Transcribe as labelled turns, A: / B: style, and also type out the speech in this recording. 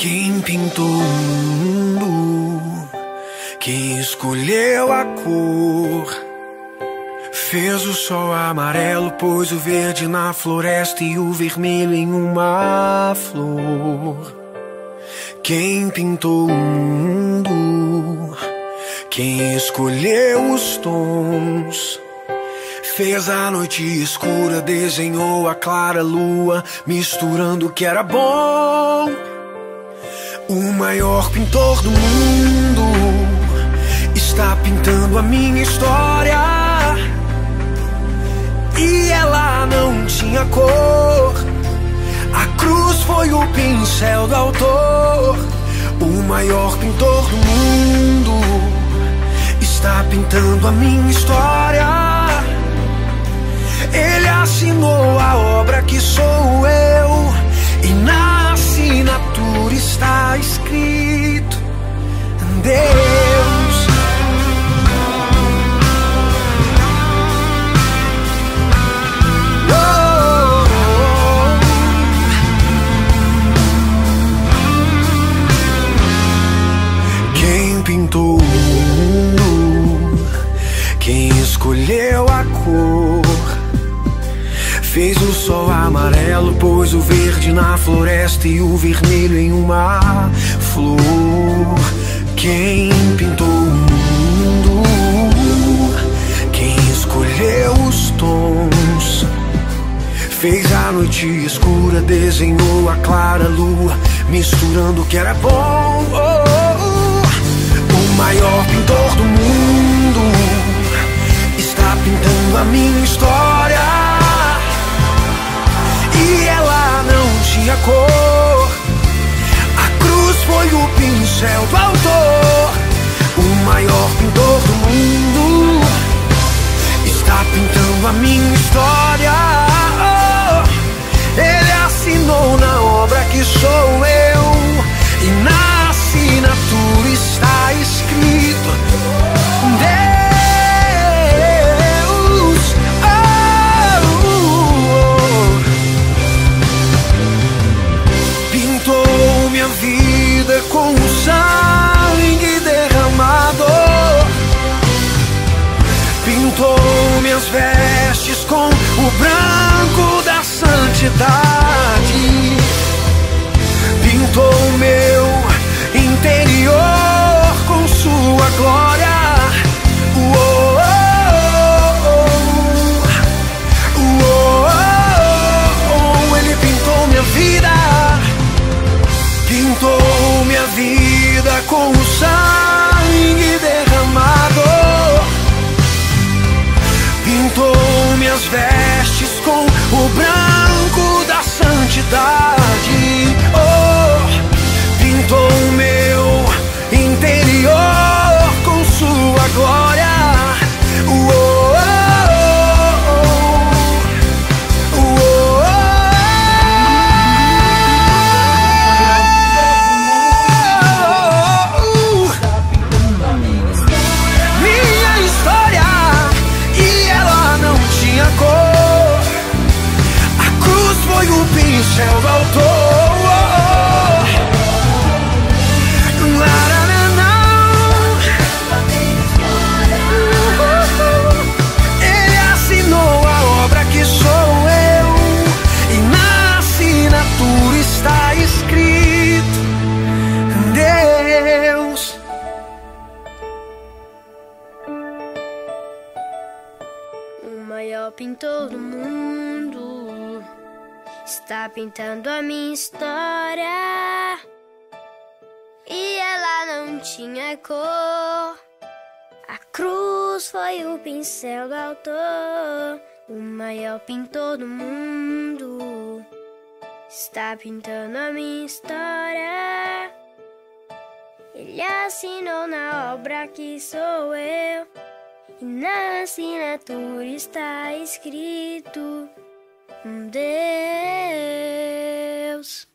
A: Quem pintou o mundo? Quem escolheu a cor? Fez o sol amarelo, pôs o verde na floresta e o vermelho em uma flor. Quem pintou o mundo? Quem escolheu os tons? Fez a noite escura, desenhou a clara lua, misturando o que era bom. O maior pintor do mundo está pintando a minha história. E ela não tinha cor. A cruz foi o pincel do autor. O maior pintor do mundo está pintando a minha história. Ele assinou a obra que sou eu. Pintou o mundo? Quem escolheu a cor? Fez o sol amarelo, pôs o verde na floresta e o vermelho em uma flor. Quem pintou o mundo? Quem escolheu os tons? Fez a noite escura, desenhou a clara lua, misturando o que era bom. Oh, oh, oh. Maior pintor do mundo está pintando a minha história. E ela não tinha cor. A cruz foi o pincel do autor. O maior pintor do mundo está pintando a minha história. Oh, Ele assinou na obra que sou eu. Vestes com o branco da santidade.
B: Maior pintor do mundo está pintando a minha história. E ela não tinha cor. A cruz foi o pincel do autor. O maior pintor do mundo está pintando a minha história. Ele assinou na obra que sou eu. E na assinatura está escrito um Deus.